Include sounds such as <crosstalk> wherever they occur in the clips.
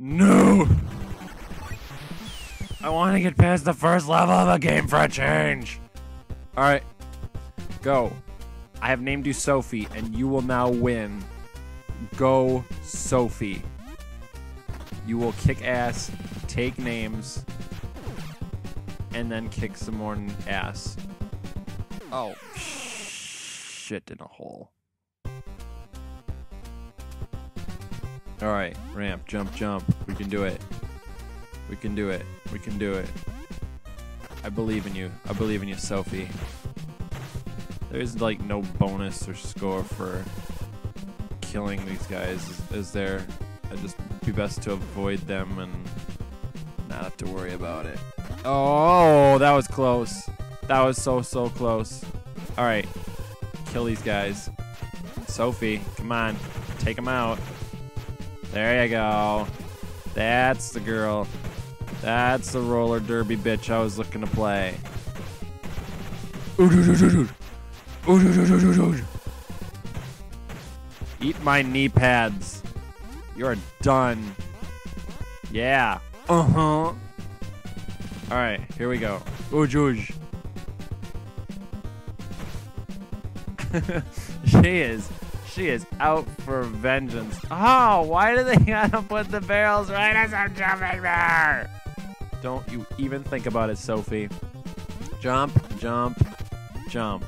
No! I want to get past the first level of the game for a change. All right, go. I have named you Sophie, and you will now win. Go, Sophie. You will kick ass, take names, and then kick some more ass. Oh, shit in a hole. All right, ramp, jump, jump. We can do it. We can do it. We can do it. I believe in you. I believe in you, Sophie. There's like no bonus or score for killing these guys, is, there? I'd just be best to avoid them and not have to worry about it. Oh, that was close. That was so, so close. All right, kill these guys. Sophie, come on, take them out. There you go. That's the girl. That's the roller derby bitch I was looking to play. Eat my knee pads. You're done. Yeah. Uh-huh. Alright, here we go. Ooj ooj. <laughs> she is she is out for vengeance. Oh, why do they <laughs> gotta put the barrels right as I'm jumping there? Don't you even think about it, Sophie. Jump, jump, jump.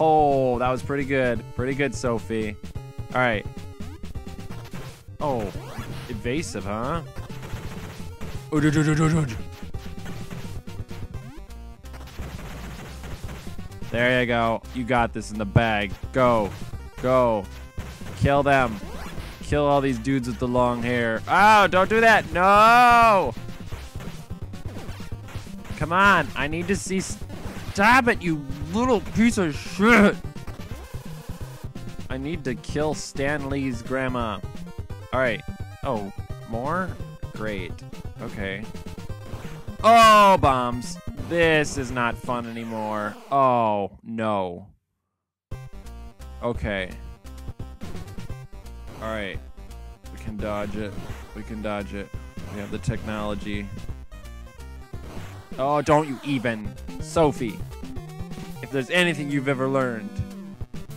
Oh, that was pretty good. Pretty good, Sophie. All right. Oh, evasive, huh? There you go. You got this in the bag. Go. Go. Kill them. Kill all these dudes with the long hair. Oh, don't do that. No. Come on. I need to see. Stop it, you little piece of shit. I need to kill Stan Lee's grandma. All right. Oh, more? Great. Okay. Oh, bombs. This is not fun anymore. Oh, no. Okay. Alright. We can dodge it. We can dodge it. We have the technology. Oh, don't you even. Sophie. If there's anything you've ever learned,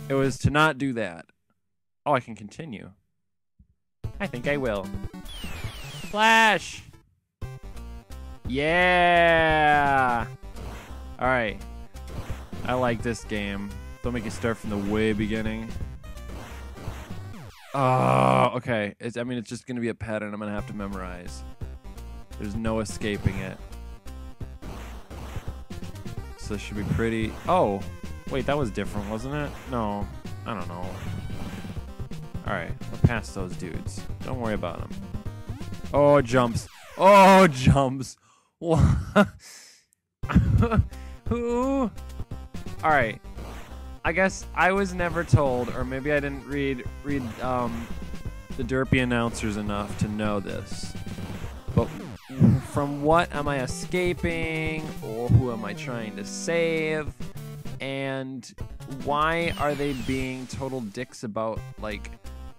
it was to not do that. Oh, I can continue. I think I will. Flash! Yeah! Alright. I like this game. Don't make it start from the way beginning. Oh, okay. It's, I mean, it's just going to be a pattern I'm going to have to memorize. There's no escaping it. So this should be pretty... Oh, wait, that was different, wasn't it? No, I don't know. Alright, we're past those dudes. Don't worry about them. Oh, jumps. Oh, jumps. <laughs> What? <laughs> Alright. I guess I was never told, or maybe I didn't read read um, the Derpy announcers enough to know this. But from what am I escaping, or who am I trying to save, and why are they being total dicks about like,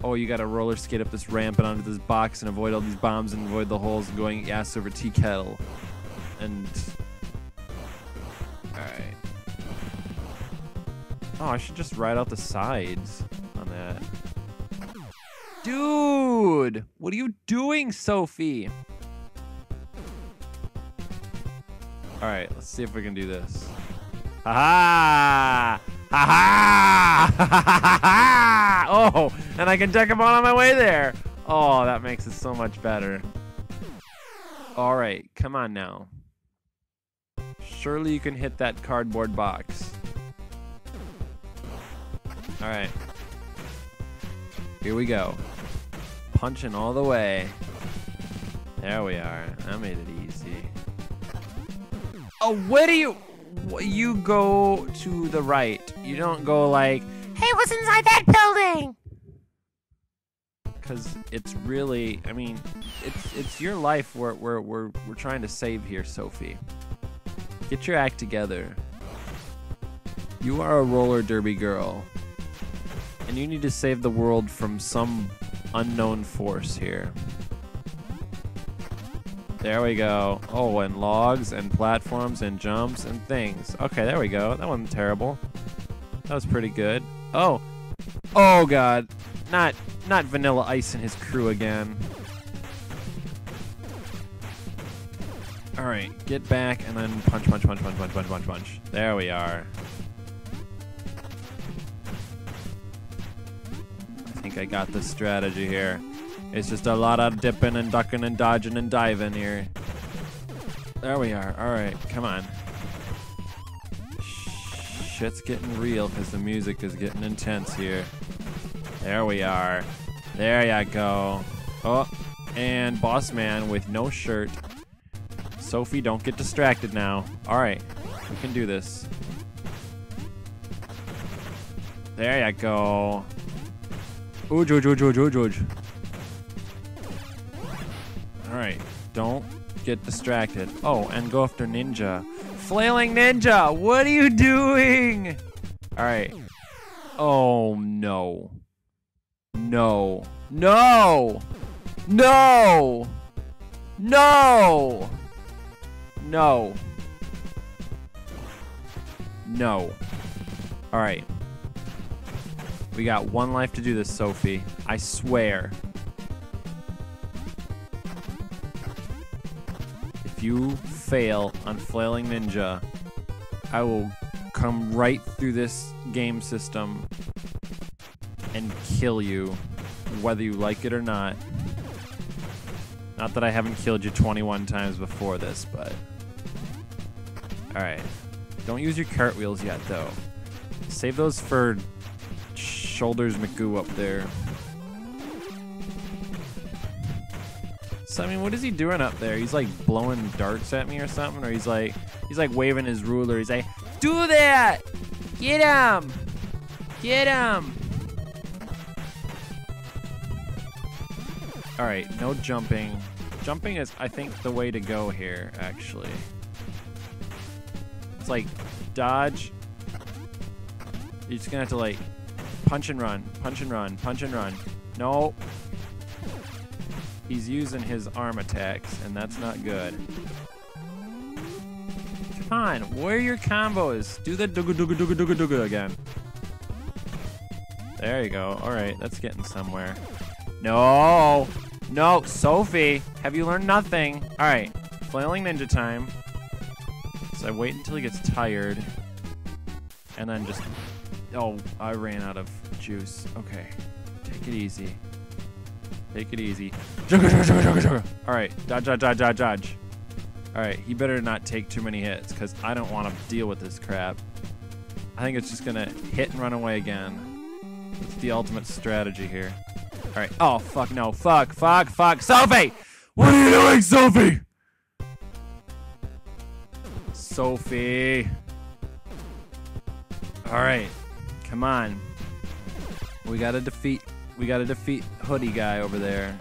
oh, you got to roller skate up this ramp and onto this box and avoid all these bombs and avoid the holes and going ass over tea kettle, and Oh, I should just ride out the sides on that. Dude! What are you doing, Sophie? Alright, let's see if we can do this. Ha ha! Ha ha! <laughs> Oh, and I can deck him on my way there. Oh, that makes it so much better. Alright, come on now. Surely you can hit that cardboard box. All right. Here we go. Punching all the way. There we are. I made it easy. Oh, where do you... You go to the right. You don't go like, Hey, what's inside that building? because it's really, I mean, it's it's your life we're, we're, we're, we're trying to save here, Sophie. Get your act together. You are a roller derby girl. And you need to save the world from some unknown force here. There we go. Oh, and logs and platforms and jumps and things. Okay, there we go. That wasn't terrible. That was pretty good. Oh. Oh god. Not not Vanilla Ice and his crew again. Alright, get back and then punch, punch, punch, punch, punch, punch, punch, punch. There we are. I got the strategy here. It's just a lot of dipping and ducking and dodging and diving here. There we are. Alright, come on. Shit's getting real because the music is getting intense here. There we are. There ya go. Oh, and Boss Man with no shirt. Sophie, don't get distracted now. Alright, we can do this. There ya go. Ooge, ooge, ooge, ooge, ooge. Alright, don't get distracted. Oh, and go after Ninja. Flailing Ninja, what are you doing? Alright. Oh, no. No. No! No! No! No. No. Alright. We got one life to do this, Sophie. I swear. If you fail on Flailing Ninja, I will come right through this game system and kill you, whether you like it or not. Not that I haven't killed you 21 times before this, but. Alright. Don't use your cartwheels yet, though. Save those for Shoulders Magoo up there. So I mean, what is he doing up there? He's like blowing darts at me or something, or he's like he's like waving his ruler. He's like, "Do that! Get him! Get him!" All right, no jumping. Jumping is, I think, the way to go here. Actually, it's like dodge. You're just gonna have to like punch and run, punch and run, punch and run. No. He's using his arm attacks, and that's not good. Come on, where are your combos? Do the dooga dooga dooga dooga dooga again. There you go. Alright, that's getting somewhere. No! No, Sophie! Have you learned nothing? Alright, flailing ninja time. So I wait until he gets tired. And then just... Oh, I ran out of juice. Okay, take it easy. Take it easy. Alright, dodge, dodge, dodge, dodge, dodge. Alright, he better not take too many hits, because I don't want to deal with this crap. I think it's just going to hit and run away again. It's the ultimate strategy here. Alright. Oh, fuck no. Fuck, fuck, fuck. Sophie! What are you doing, Sophie? Sophie. Alright. Come on. We gotta defeat we gotta defeat hoodie guy over there.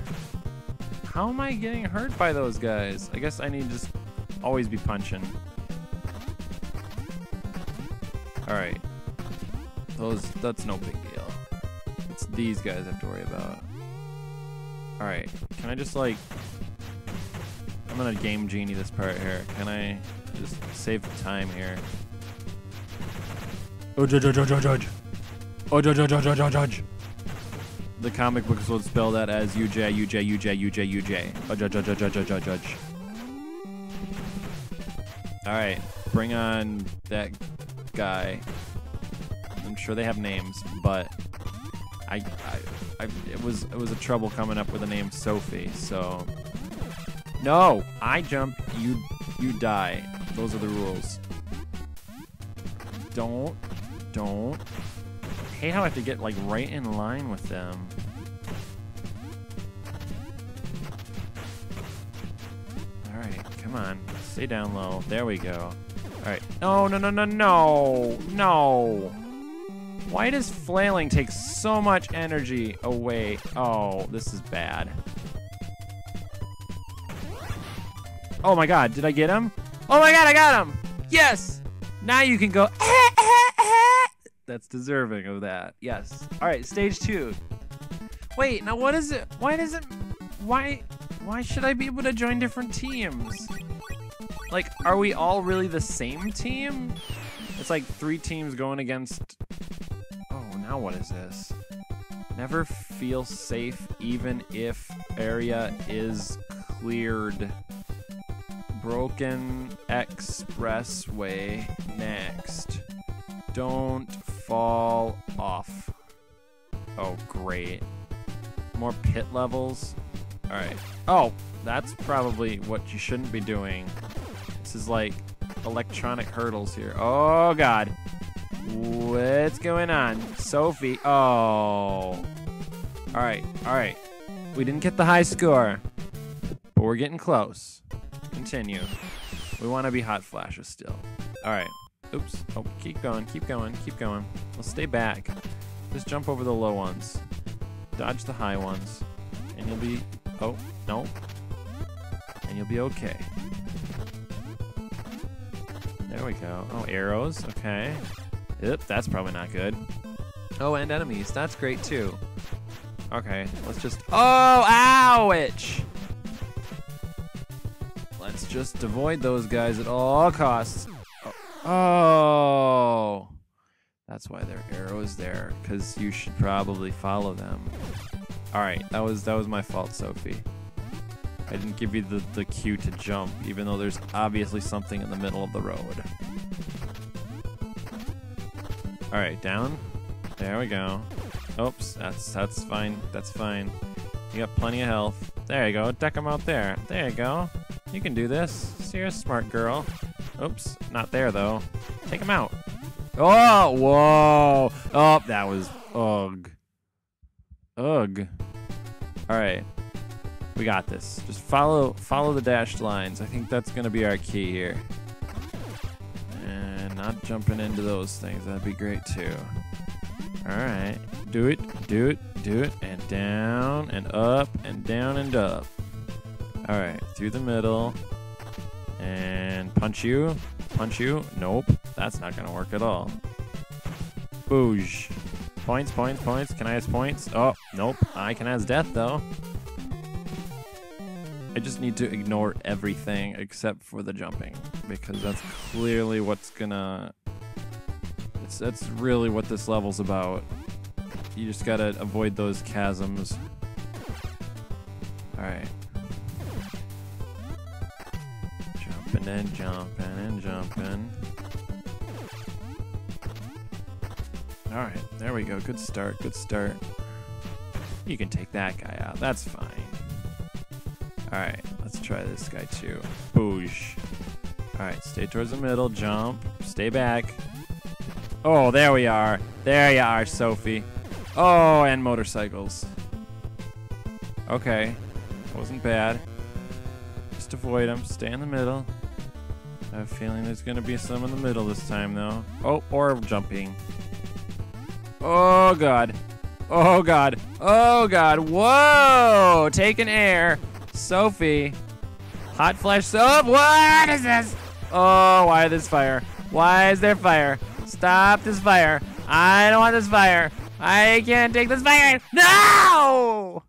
How am I getting hurt by those guys? I guess I need to just always be punching. Alright. Those that's no big deal. It's these guys I have to worry about. Alright. Can I just like I'm gonna game genie this part here. Can I just save time here? Oh judge judge judge judge. Oh judge judge judge judge judge. The comic books would spell that as UJ UJ UJ UJ UJ. Oh judge judge judge judge judge judge. All right, bring on that guy. I'm sure they have names, but I, I, I, it was it was a trouble coming up with the name Sophie. So, no, I jump, you, you die. Those are the rules. Don't, don't. Hate how I have to get like right in line with them. All right, come on, stay down low. There we go. All right. No, no, no, no, no, no. Why does flailing take so much energy away? Oh, this is bad. Oh my god, did I get him? Oh my god, I got him! Yes! Now you can go. That's deserving of that. Yes. All right, stage two. Wait, now what is it? Why does it? Why? Why should I be able to join different teams? Like, are we all really the same team? It's like three teams going against... Oh, now what is this? Never feel safe even if area is cleared. Broken expressway next. Don't fall off. Oh, great. More pit levels. All right. Oh, that's probably what you shouldn't be doing. This is like electronic hurdles here. Oh, God. What's going on? Sophie. Oh. All right. All right. We didn't get the high score, but we're getting close. Continue. We want to be hot flashes still. All right. Oops. Oh, keep going. Keep going. Keep going. Let's stay back. Just jump over the low ones. Dodge the high ones. And you'll be... Oh, no. And you'll be okay. There we go. Oh, arrows. Okay. Yep, that's probably not good. Oh, and enemies. That's great, too. Okay, let's just... Oh, ouch! Let's just avoid those guys at all costs. Oh. That's why there are arrows there, because you should probably follow them. Alright, that was that was my fault, Sophie. I didn't give you the, the cue to jump, even though there's obviously something in the middle of the road. Alright, down. There we go. Oops, that's that's fine. That's fine. You got plenty of health. There you go. Deck them out there. There you go. You can do this. See, you're a smart girl. Oops, not there though. Take him out. Oh, whoa. Oh, that was ugh. Ugh. All right. We got this. Just follow follow the dashed lines. I think that's to be our key here. And not jumping into those things. That'd be great too. All right. Do it. Do it. Do it. And down and up and down and up. All right. Through the middle. And punch you. Punch you. Nope. That's not going to work at all. Booge. Points, points, points. Can I has points? Oh, nope. I can has death, though. I just need to ignore everything except for the jumping because that's clearly what's gonna. It's that's really what this level's about. You just gotta avoid those chasms. All right. And jumping and jumping. All right, there we go. Good start. Good start. You can take that guy out. That's fine. All right, let's try this guy too. Boosh. All right, stay towards the middle. Jump. Stay back. Oh, there we are. There you are, Sophie. Oh, and motorcycles. Okay, wasn't bad. Just avoid them. Stay in the middle. I have a feeling there's gonna be some in the middle this time, though. Oh, or jumping. Oh god. Oh god. Oh god. Whoa! Taking air. Sophie. Hot flash soap. What is this? Oh, why this fire? Why is there fire? Stop this fire. I don't want this fire. I can't take this fire. No!